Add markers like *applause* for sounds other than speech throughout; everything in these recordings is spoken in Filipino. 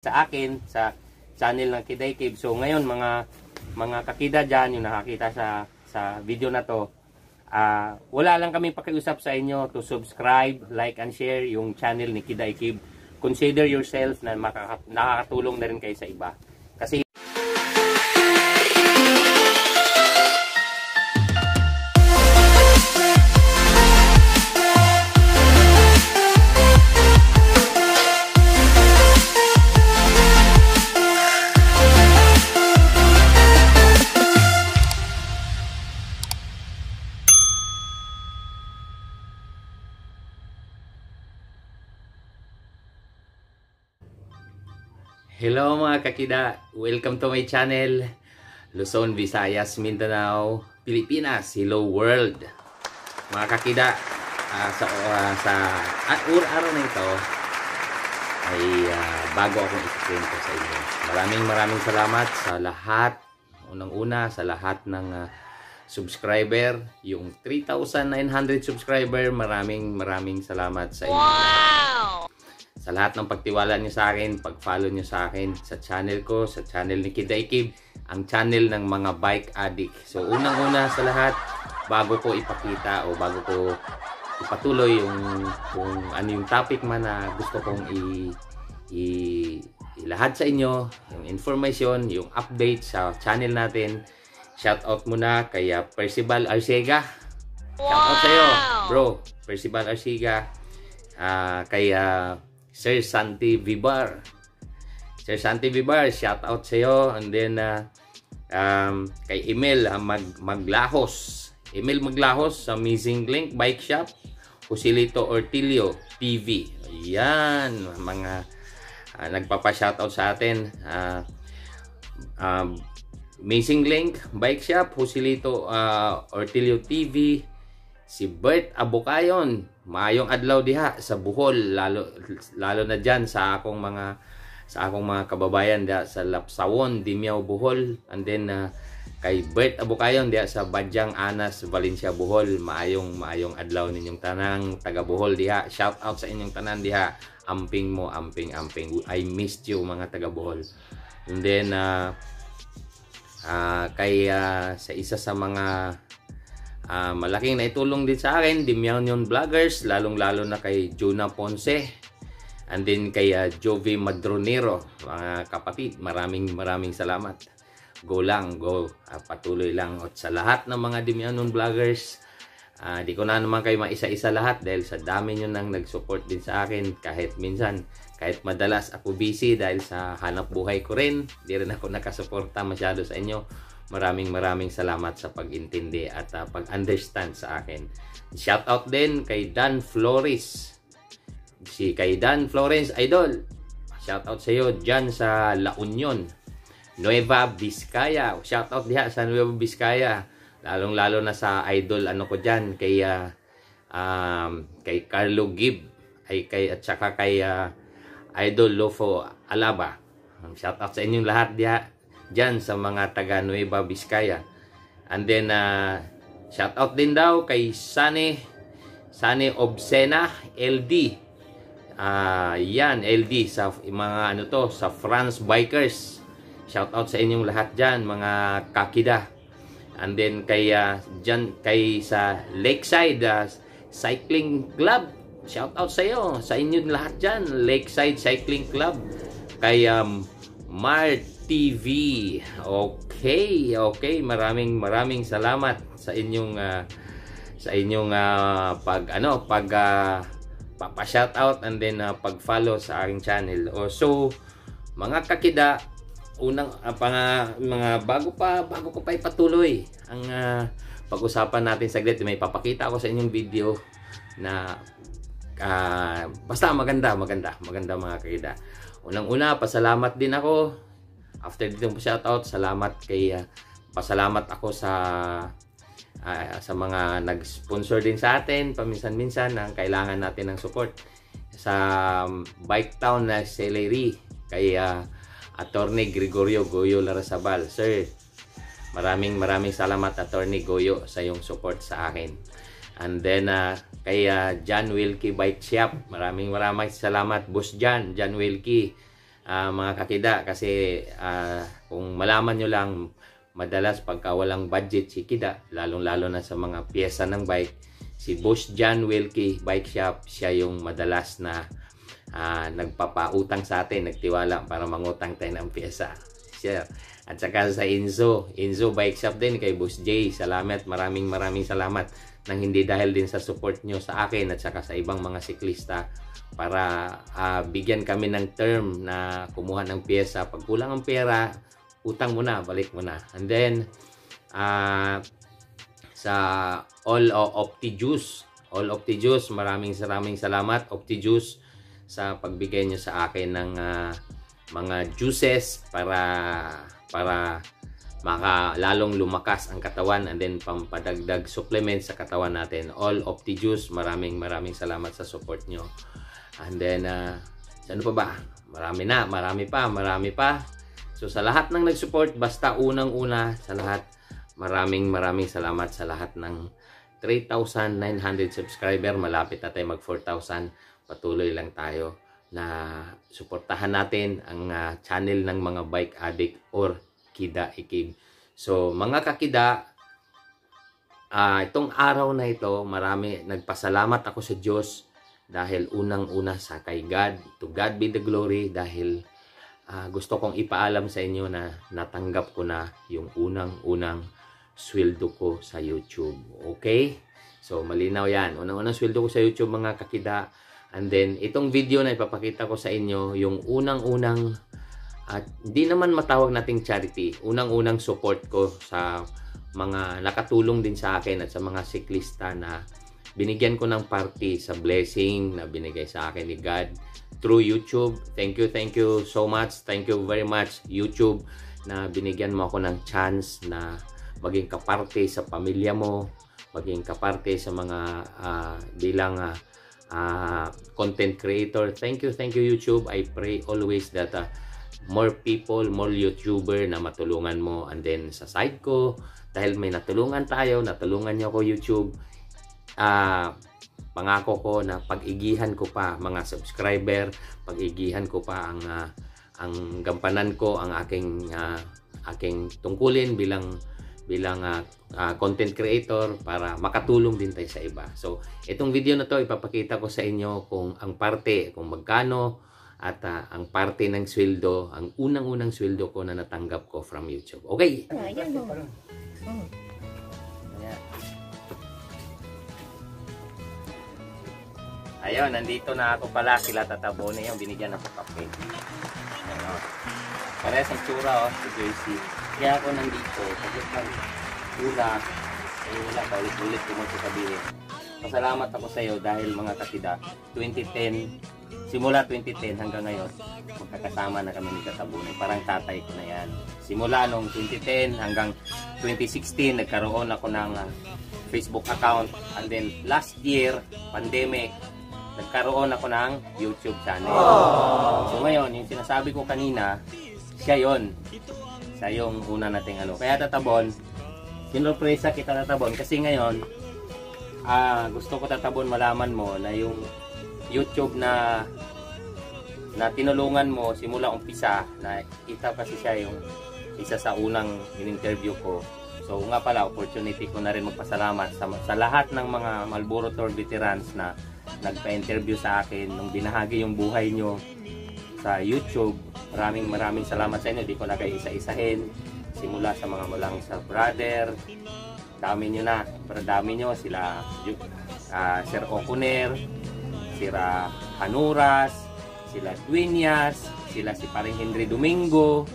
sa akin sa channel ng Kiday Cave. So ngayon mga mga kakida dyan yung nakakita sa sa video na to ah wala lang kami pakiusap sa inyo to subscribe, like and share yung channel ni Kiday Cave. Consider yourself na makaka- nakakatulong na rin kayo sa iba. Kasi Hello mga kakida, welcome to my channel Luzon, Visayas, Mindanao, Pilipinas, Hello World. Mga kakida, ah, sa, ah, sa uh, araw na ito ay ah, bago akong ikikwento sa inyo. Maraming maraming salamat sa lahat Unang-una sa lahat ng ah, subscriber. Yung 3,900 subscriber Maraming maraming salamat sa inyo sa lahat ng pagtiwala niyo sa akin, pag-follow niyo sa akin sa channel ko, sa channel ni Kiday Kib, ang channel ng mga bike addict. So unang-una sa lahat, bago ko ipakita o bago ko ipatuloy yung kung ano yung topic man na gusto kong i, i ilahad sa inyo, yung information, yung update sa channel natin. Shout out muna kay uh, Percival Arcega. Shout out sa iyo, bro. Percival Arcega. Ah, kay uh, Sir Santi Vibar. Sir Santi Vibar, shout out sa iyo. And then uh, um, kay Emil uh, Mag Maglahos. Emil Maglahos Amazing Link Bike Shop. Joselito Ortilio TV. Yan, mga uh, nagpapa-shoutout sa atin. Uh, um, Amazing Link Bike Shop, Joselito uh, Ortilio TV, si Bert Abukayon, maayong adlaw diha sa Bohol lalo lalo na diyan sa akong mga sa akong mga kababayan diha sa Lapsawon, Dimiao, Bohol and then uh, kay Bert Abukayon diha sa Badyang Anas, Valencia, Bohol. Maayong maayong adlaw ninyong tanang taga Bohol diha. Shout out sa inyong tanan diha. Amping mo, amping, amping. I missed you mga taga Bohol. And then uh, uh, kay uh, sa isa sa mga uh, malaking naitulong din sa akin, Dimyanion Vloggers, lalong-lalo na kay Juna Ponce, and then kay uh, Jovi Madronero, mga kapatid, maraming maraming salamat. Go lang, go, uh, patuloy lang. At sa lahat ng mga Dimyanion Vloggers, uh, di ko na naman kayo maisa-isa lahat dahil sa dami nyo nang nag-support din sa akin kahit minsan, kahit madalas ako busy dahil sa hanap buhay ko rin, di rin ako nakasuporta masyado sa inyo Maraming maraming salamat sa pag-intindi at uh, pag-understand sa akin. Shout out din kay Dan Flores. Si kay Dan Florence Idol. Shout out sa iyo diyan sa La Union. Nueva Vizcaya. Shout out diha sa Nueva Vizcaya. Lalong-lalo na sa idol ano ko diyan kay uh, um, kay Carlo Gib ay kay at saka kay uh, Idol Lofo Alaba. Shout out sa inyong lahat diha dyan sa mga taga Nueva Vizcaya. And then, uh, shout out din daw kay Sane, Sane Obsena LD. Uh, yan, LD sa mga ano to, sa France Bikers. Shout out sa inyong lahat dyan, mga kakida. And then kay uh, dyan, kay sa Lakeside uh, Cycling Club. Shout out sa iyo, sa inyong lahat dyan, Lakeside Cycling Club. Kay um, Mart TV. Okay, okay. Maraming maraming salamat sa inyong uh, sa inyong uh, pag ano, pag uh, papa-shout out and then uh, pag-follow sa aking channel. Oh, so mga kakida, unang uh, pang, mga bago pa bago ko pa ipatuloy ang uh, pag-usapan natin saglit, may papakita ako sa inyong video na uh, basta maganda, maganda, maganda mga kakida. Unang-una, pasalamat din ako after ditong shoutout, salamat kay uh, pasalamat ako sa uh, sa mga nag-sponsor din sa atin paminsan-minsan na kailangan natin ng support sa um, Bike Town na Celery kay uh, Attorney Gregorio Goyo Larasabal. Sir, maraming maraming salamat Attorney Goyo sa yung support sa akin. And then uh, kay uh, John Wilkie Bike Shop, maraming maraming salamat Boss John, John Wilkie ah, mga kakida kasi ah, kung malaman nyo lang madalas pagka walang budget si Kida lalong lalo na sa mga pyesa ng bike si Boss John Wilkie Bike Shop siya yung madalas na ah, nagpapautang sa atin nagtiwala para mangutang tayo ng pyesa siya. At saka sa Inzo Inzo Bike Shop din kay Boss Jay salamat maraming maraming salamat nang hindi dahil din sa support nyo sa akin at saka sa ibang mga siklista para ah, bigyan kami ng term na kumuha ng pyesa pag kulang ang pera utang mo na, balik mo na. And then, ah sa All o OptiJuice, All OptiJuice, maraming maraming salamat OptiJuice sa pagbigay niyo sa akin ng ah, mga juices para para maka lalong lumakas ang katawan and then pampadagdag supplements sa katawan natin. All OptiJuice, maraming maraming salamat sa support nyo. And then, uh, ano pa ba? Marami na, marami pa, marami pa. So sa lahat ng nag-support, basta unang-una sa lahat, maraming maraming salamat sa lahat ng 3,900 subscriber. Malapit na tayo mag 4,000. Patuloy lang tayo na suportahan natin ang uh, channel ng mga bike addict or Kida Ikib. So mga kakida, uh, itong araw na ito, marami nagpasalamat ako sa Diyos dahil unang-una sa kay God. To God be the glory dahil uh, gusto kong ipaalam sa inyo na natanggap ko na yung unang-unang sweldo ko sa YouTube. Okay? So, malinaw yan. Unang-unang sweldo ko sa YouTube mga kakida. And then, itong video na ipapakita ko sa inyo, yung unang-unang at hindi naman matawag nating charity. Unang-unang support ko sa mga nakatulong din sa akin at sa mga siklista na binigyan ko ng party sa blessing na binigay sa akin ni God through YouTube. Thank you, thank you so much. Thank you very much YouTube na binigyan mo ako ng chance na maging kaparte sa pamilya mo, maging kaparte sa mga uh, bilang uh, uh, content creator. Thank you, thank you YouTube. I pray always that uh, more people, more YouTuber na matulungan mo. And then sa side ko, dahil may natulungan tayo, natulungan niyo ako YouTube, uh, pangako ko na pag-igihan ko pa mga subscriber, pag-igihan ko pa ang uh, ang gampanan ko ang aking uh, aking tungkulin bilang bilang uh, uh, content creator para makatulong din tayo sa iba. So, itong video na to ipapakita ko sa inyo kung ang parte, kung magkano at uh, ang parte ng sweldo, ang unang-unang sweldo ko na natanggap ko from YouTube. Okay? Ayan, oh. Ayun, nandito na ako pala sila tatabone yung binigyan ako kape. Ayun. Parehas ang tsura oh, si Joycey. Kaya ako nandito, pagkat lang hula, eh wala pa ulit-ulit ko mo sabihin. Pasalamat ako sa iyo dahil mga katida, 2010, simula 2010 hanggang ngayon, magkakasama na kami ni Katabunay. Parang tatay ko na yan. Simula nung 2010 hanggang 2016, nagkaroon ako ng uh, Facebook account. And then last year, pandemic, nagkaroon ako ng YouTube channel. Aww. So ngayon, yung sinasabi ko kanina, siya yon Siya yung una nating ano. Kaya tatabon, sinurpresa kita tatabon kasi ngayon, ah, gusto ko tatabon malaman mo na yung YouTube na na tinulungan mo simula umpisa na kita kasi siya yung isa sa unang in-interview ko. So nga pala, opportunity ko na rin magpasalamat sa, sa lahat ng mga Marlboro Tour veterans na nagpa-interview sa akin nung binahagi yung buhay nyo sa YouTube. Maraming maraming salamat sa inyo. Di ko na kayo isa-isahin. Simula sa mga mulang sa brother. Dami nyo na. Pero dami nyo. Sila uh, Sir Okuner, sila Hanuras, sila Dueñas, sila si paring Henry Domingo.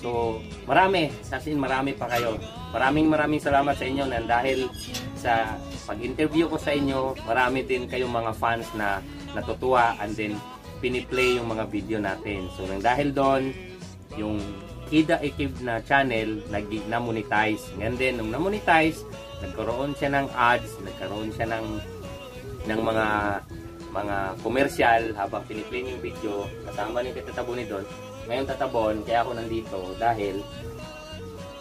So, marami. Sasin marami pa kayo. Maraming maraming salamat sa inyo na dahil sa pag-interview ko sa inyo, marami din kayong mga fans na natutuwa and then piniplay yung mga video natin. So nang dahil doon, yung Kida Ekib na channel nag-monetize. Ngayon din, nung na-monetize, nagkaroon siya ng ads, nagkaroon siya ng ng mga mga commercial habang piniplay yung video. Kasama ni Tita Taboni doon. Ngayon tatabon, kaya ako nandito dahil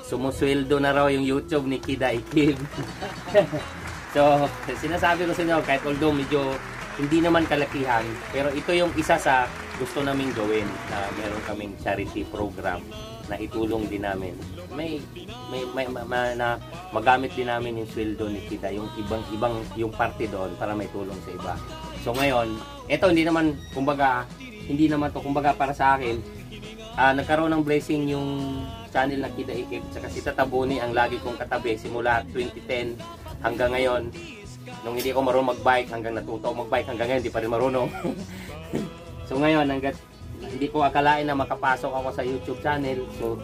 sumusweldo na raw yung YouTube ni Kida Ikib. *laughs* So, sinasabi ko sa inyo, kahit although medyo hindi naman kalakihan, pero ito yung isa sa gusto naming gawin na meron kaming charity program na itulong din namin. May may, may ma- ma- na magamit din namin yung sweldo ni Tita, yung ibang ibang yung parte doon para may tulong sa iba. So ngayon, ito hindi naman kumbaga hindi naman to kumbaga para sa akin. ah, nagkaroon ng blessing yung channel na Kida Ikip tsaka si Tata Boni ang lagi kong katabi simula 2010 hanggang ngayon nung hindi ko marunong magbike hanggang natuto magbike hanggang ngayon hindi pa rin marunong. *laughs* So ngayon hanggat hindi ko akalain na makapasok ako sa YouTube channel so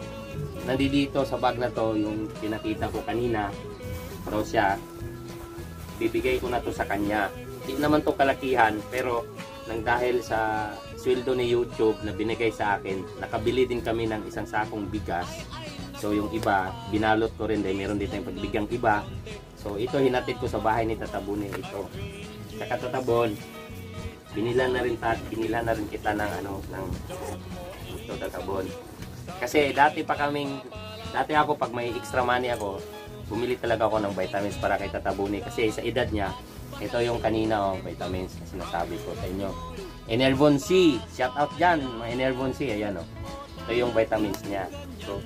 nandito sa bag na to yung pinakita ko kanina. So siya bibigay ko na to sa kanya. Hindi naman to kalakihan pero nang dahil sa sweldo ni YouTube na binigay sa akin nakabili din kami ng isang sakong bigas. So yung iba binalot ko rin dahil meron din tayong pagbigyang iba So ito hinatid ko sa bahay ni Tatabon ito. Sa Tatabon, binilan na rin tat, binilan na rin kita ng ano ng ito Tatabon. Kasi dati pa kaming dati ako pag may extra money ako, bumili talaga ako ng vitamins para kay Tatabuni kasi sa edad niya, ito yung kanina oh, vitamins na sinasabi ko sa inyo. Enervon C, shout out dyan, mga Enervon C, ayan oh. Ito yung vitamins niya. So,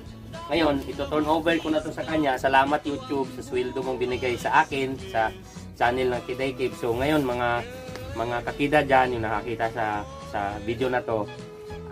ngayon, ito turn over ko na to sa kanya. Salamat YouTube sa sweldo mong binigay sa akin sa channel ng Kiday Cave. So ngayon mga mga kakida dyan, yung nakakita sa sa video na to,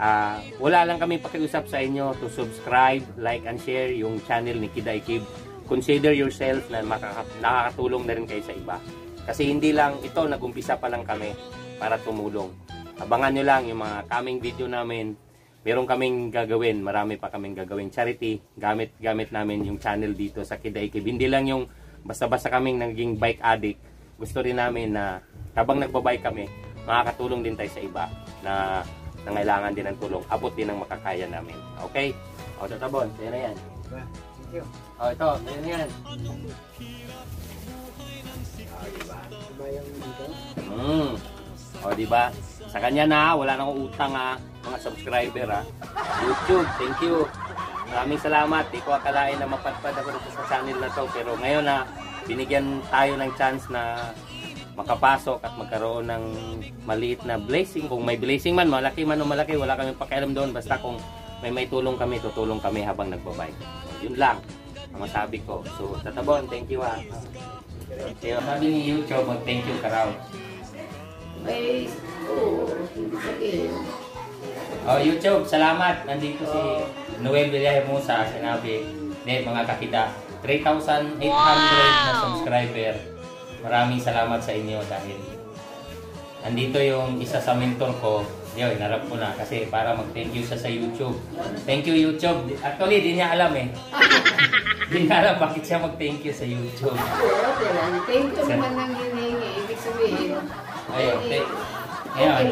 ah, wala lang kami pakiusap sa inyo to subscribe, like and share yung channel ni Kiday Cave. Consider yourself na nakakatulong na rin kayo sa iba. Kasi hindi lang ito, nagumpisa pa lang kami para tumulong. Abangan nyo lang yung mga coming video namin meron kaming gagawin, marami pa kaming gagawin charity, gamit gamit namin yung channel dito sa Kidaikib. Hindi lang yung basta-basta kaming naging bike addict. Gusto rin namin na habang nagbabike kami, makakatulong din tayo sa iba na nangailangan din ng tulong. Abot din ang makakaya namin. Okay? O, tatabon. Yan na yan. Thank you. O, ito. Yan na yan. Ba yung dito? Mm. O, di ba? Sa kanya na, wala na akong utang ha, mga subscriber ha. YouTube, thank you. Maraming salamat. Di ko akalain na mapadpad ako sa channel na to. Pero ngayon na, binigyan tayo ng chance na makapasok at magkaroon ng maliit na blessing. Kung may blessing man, malaki man o malaki, wala kami pakialam doon. Basta kung may may tulong kami, tutulong kami habang nagbabay. So, yun lang ang masabi ko. So, tatabon, thank you ha. Thank you. Sabi ni YouTube, mag-thank you ka raw. May, oo, sige. Oh, YouTube, salamat. Nandito si Noel Villahermosa. Sinabi, hindi, mga kakita, 3,800 na subscriber. Maraming salamat sa inyo dahil nandito yung isa sa mentor ko. Yo, inarap ko na kasi para mag-thank you siya sa YouTube. Thank you YouTube. Actually, di niya alam eh. *laughs* di niya alam bakit siya mag-thank you sa YouTube. Okay, okay lang. Thank you naman ng hinihingi. Ibig sabihin, Ayun, okay Ngayon,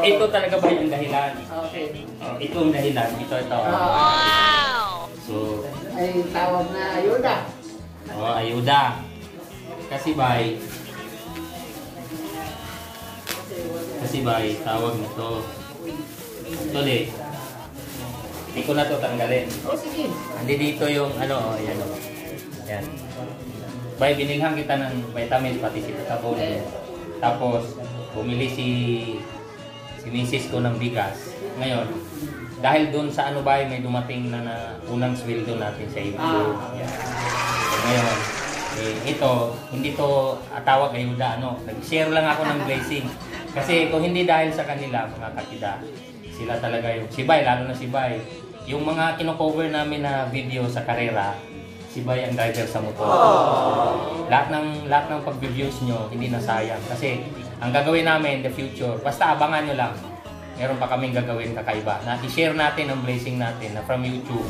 ito talaga ba yung dahilan? Okay. Oh, ito ang dahilan. Ito, ito. Ah, So, ay tawag na ayuda. Oh, ayuda. Kasi bay. Kasi bay, tawag nito. Tuloy. Hindi ko na to tanggalin. O sige. Andi dito yung ano, oh, ayan o. Ayan. Bay, binilhan kita ng vitamins pati si Tatabon. Tapos, bumili si si misis ko ng bigas. Ngayon, dahil doon sa ano bay, may dumating na, na unang sweldo natin sa YouTube. Yan. So, ngayon, eh, ito, hindi to ah, tawag ayuda, ano, nag-share lang ako ng blessing. Kasi kung hindi dahil sa kanila, mga kakida, sila talaga yung, si Bay, lalo na si Bay, yung mga kino-cover namin na video sa karera, si Bay ang driver sa motor. Lahat ng lahat ng pag-views nyo, hindi na sayang. Kasi ang gagawin namin in the future, basta abangan nyo lang. Meron pa kaming gagawin kakaiba na i-share natin ang blessing natin na from YouTube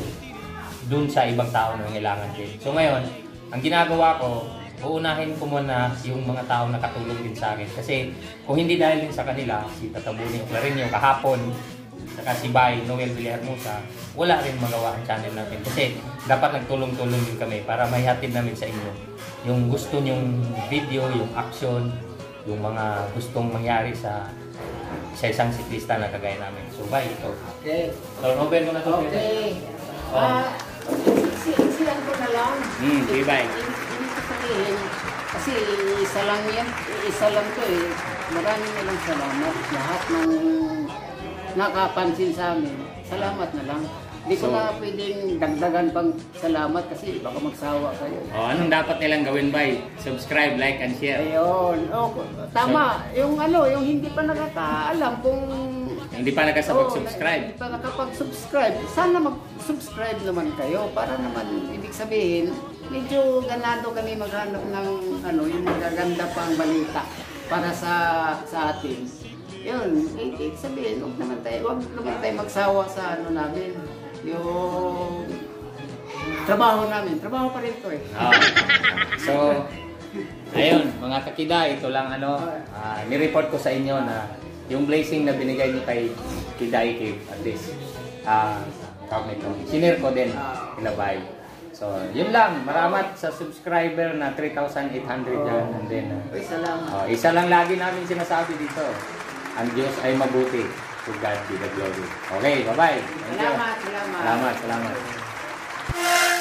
dun sa ibang tao na nangailangan din. So ngayon, ang ginagawa ko, uunahin ko muna yung mga tao na katulong din sa akin. Kasi kung hindi dahil din sa kanila, si Tatabunin Clarinho kahapon, saka si Bay, Noel Villahermosa, wala rin magawa ang channel natin. Kasi dapat nagtulong-tulong din kami para maihatid namin sa inyo yung gusto nyong video, yung action, yung mga gustong mangyari sa sa isang siklista na kagaya namin. So, Bay, ito. Okay. So, Nobel mo na to. Okay. Oh. Ah, si silang ko na lang. Hmm, ibig sabihin, Kasi isa lang yan, isa lang to eh. Maraming na lang salamat. Lahat ng nakapansin sa amin, salamat na lang. Hindi ko So- na pwedeng dagdagan pang salamat kasi baka magsawa kayo. Oh, anong dapat nilang gawin, bay? Subscribe, like, and share. Ayun. Oh, tama. Yung ano, yung hindi pa nakakaalam kung Hindi pa Oo, nakasabag-subscribe. Hindi pa nakapag-subscribe. Sana mag-subscribe naman kayo para naman ibig sabihin medyo ganado kami maghanap ng ano yung magaganda pang balita para sa sa atin. Yun, ibig sabihin, huwag naman tayo, huwag naman tayo magsawa sa ano namin. Yung trabaho namin. Trabaho pa rin to eh. Ah. so, ayun, mga kakida, ito lang ano, ah, ni-report ko sa inyo na yung blessing na binigay niyo kay Kiday Cave, at least, ah, tawag nito, sinare ko din, kinabay. So, yun lang, maramat sa subscriber na 3,800 yan, and then, oh, isa lang lagi namin sinasabi dito, ang Diyos ay mabuti. To God be the glory. Okay, bye-bye. Salamat, salamat. Salamat, salamat.